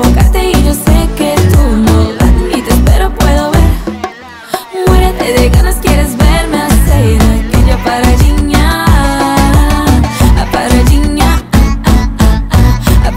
provocaste y yo sé que tú no Y te espero, puedo ver. Muérete de ganas, quieres verme hacer aquella paradinha A ah, paradinha, a, ah, a, ah, a, a